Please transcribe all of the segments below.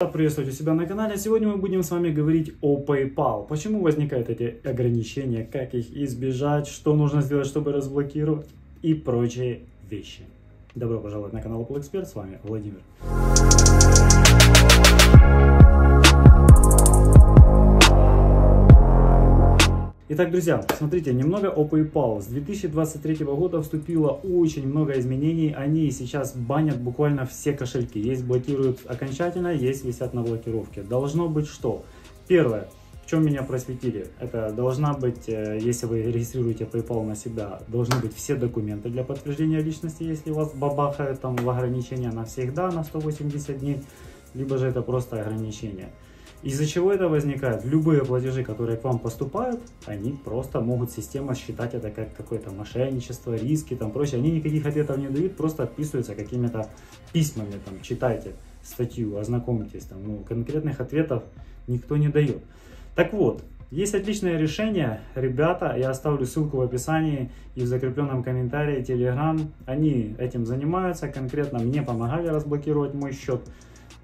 Приветствую себя на канале. Сегодня мы будем с вами говорить о PayPal. Почему возникают эти ограничения, как их избежать, что нужно сделать, чтобы разблокировать и прочие вещи. Добро пожаловать на канал Apple Expert. С вами Владимир. Итак, друзья, смотрите, немного о PayPal. С 2023 года вступило очень много изменений. Они сейчас банят буквально все кошельки. Есть блокируют окончательно, есть висят на блокировке. Должно быть что? Первое, в чем меня просветили? Это должна быть, э, если вы регистрируете PayPal себя, должны быть все документы для подтверждения личности, если вас бабахают там в ограничения навсегда на 180 дней, либо же это просто ограничение. Из-за чего это возникает? Любые платежи, которые к вам поступают, они просто могут система считать это как какое-то мошенничество, риски, там прочее. Они никаких ответов не дают, просто отписываются какими-то письмами, там, читайте статью, ознакомьтесь, там, ну, конкретных ответов никто не дает. Так вот, есть отличное решение, ребята, я оставлю ссылку в описании и в закрепленном комментарии, Telegram, они этим занимаются, конкретно мне помогали разблокировать мой счет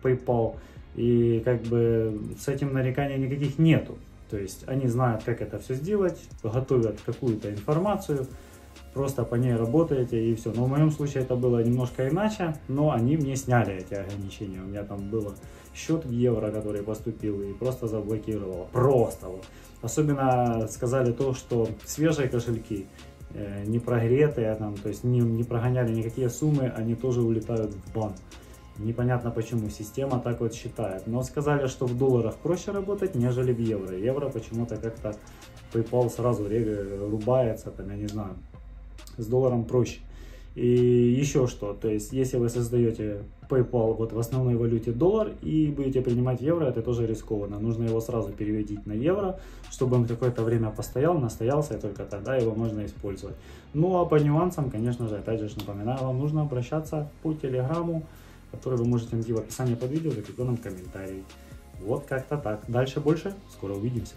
PayPal. И как бы с этим нареканий никаких нету. То есть они знают, как это все сделать, готовят какую-то информацию, просто по ней работаете и все. Но в моем случае это было немножко иначе, но они мне сняли эти ограничения. У меня там было счет в евро, который поступил и просто заблокировало. Просто вот. Особенно сказали то, что свежие кошельки, э, не прогретые, там, то есть не, не прогоняли никакие суммы, они тоже улетают в банк. Непонятно почему система так вот считает. Но сказали, что в долларах проще работать, нежели в евро. Евро почему-то как-то PayPal сразу рубается, там, я не знаю. С долларом проще. И еще что, то есть если вы создаете PayPal вот в основной валюте доллар и будете принимать евро, это тоже рискованно. Нужно его сразу переводить на евро, чтобы он какое-то время постоял, настоялся, и только тогда его можно использовать. Ну а по нюансам, конечно же, опять же напоминаю, вам нужно обращаться по телеграмму, который вы можете найти в описании под видео в закрепленном комментарии. Вот как-то так. Дальше больше. Скоро увидимся.